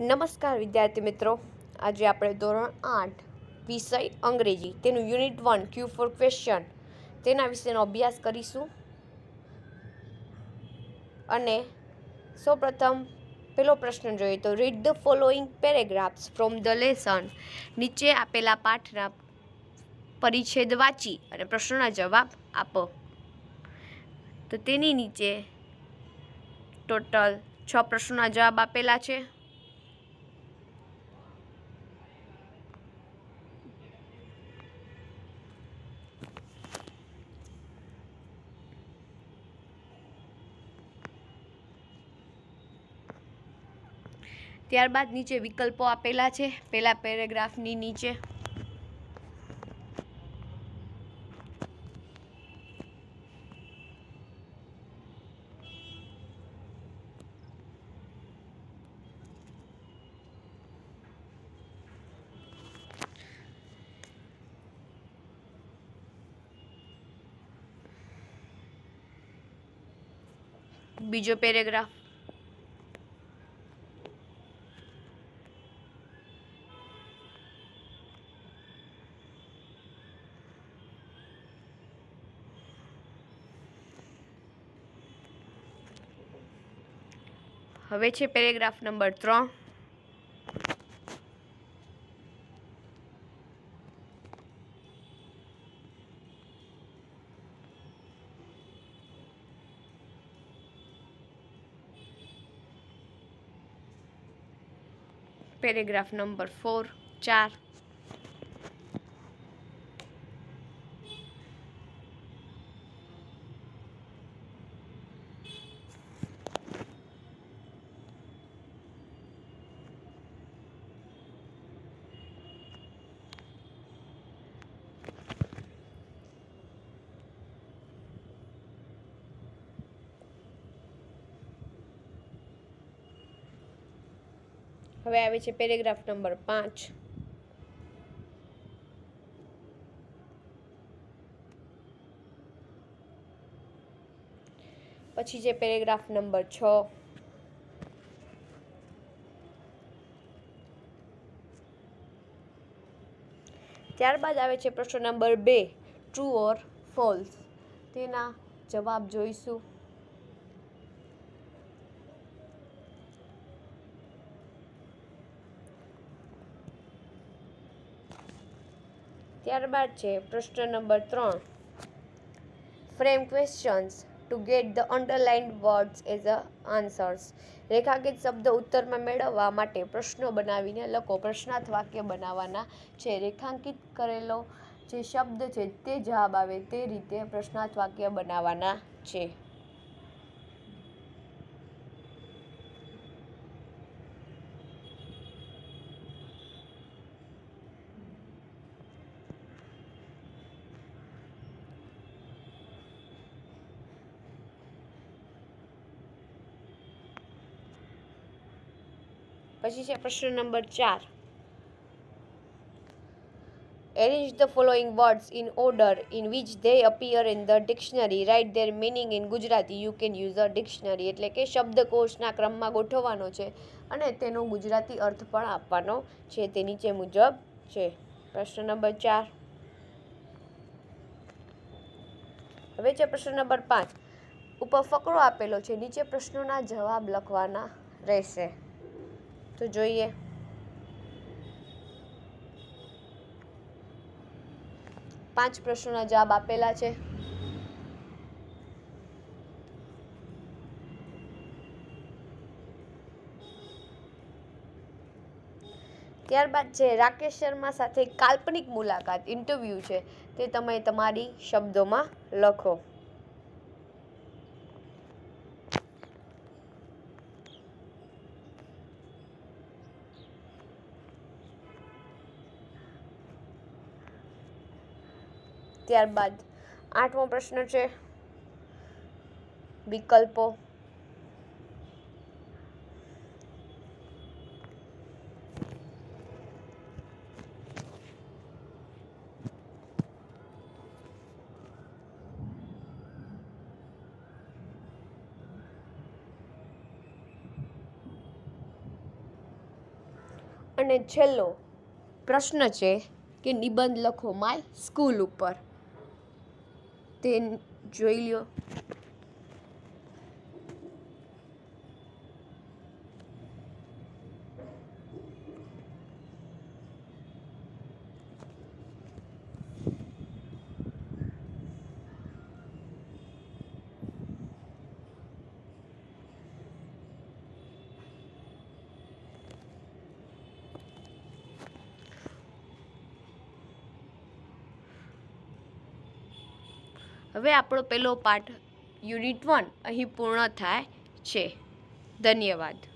નમસ્કાર, વિદ્યાર્થી મિત્રો. આજે આપણે ધોરણ આઠ, વિષય અંગ્રેજી, તેનું unit one Q four question તેના વિશેનો અભ્યાસ કરીશું. અને સૌપ્રથમ પેલો પ્રશ્ન જોઈએ તો read the following paragraphs from the lesson નીચે આપેલા પાઠના પરિચ્છેદ વાંચી અને પ્રશ્નોના જવાબ આપો. તો તેની નીચે ટોટલ છ પ્રશ્નોના જવાબ આપેલા છે. ત્યારબાદ નીચે વિકલ્પો આપેલા છે. પહેલા પેરેગ્રાફની નીચે. બીજો પેરેગ્રાફ. હવે છે પેરેગ્રાફ નંબર ત્રણ. પેરેગ્રાફ નંબર ફોર ચાર. હવે આવે છે પેરેગ્રાફ નંબર પાંચ. પછી છે પેરેગ્રાફ નંબર છ. ત્યારબાદ આવે છે પ્રશ્ન નંબર બે ટ્રુ ઓર ફોલ્સ તેના જવાબ જોઈશું. ત્યારબાદ છે પ્રશ્ન નંબર ત્રણ. Frame questions to get the underline words as a answers રેખાંકિત શબ્દ ઉત્તરમાં મેળવવા માટે પ્રશ્નો બનાવીને લખો. પ્રશ્નાર્થ વાક્ય બનાવવાના છે. રેખાંકિત કરેલો જે શબ્દ છે તે જવાબ આવે તે રીતે પ્રશ્નાર્થ વાક્ય બનાવવાના છે. પછી છે પ્રશ્ન નંબર ચાર Arrange the following words in order in which they appear in the dictionary. Write their meaning in Gujarati. You can use a dictionary. એટલે કે શબ્દકોશના ક્રમમાં ગોઠવવાનો છે અને તેનો ગુજરાતી અર્થ પણ આપવાનો છે તે નીચે મુજબ છે પ્રશ્ન નંબર ચાર હવે છે પ્રશ્ન નંબર પાંચ ઉપર ફકરો આપેલો છે નીચે પ્રશ્નોના જવાબ લખવાના રહેશે તો જોઈએ. પાંચ પ્રશ્નોના જવાબ આપેલા છે. ત્યારબાદ છે રાકેશ શર્મા સાથે કાલ્પનિક મુલાકાત, ઇન્ટરવ્યૂ છે. તે તમે તમારી શબ્દોમાં લખો. ત્યારબાદ આઠમો પ્રશ્ન છે વિકલ્પો. અને છેલ્લો પ્રશ્ન છે કે નિબંધ લખો માય સ્કૂલ ઉપર. તે જોઈ લ્યો. હવે આપણો પહેલો પાઠ યુનિટ વન અહીં પૂર્ણ થાય છે. ધન્યવાદ.